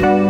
Thank you.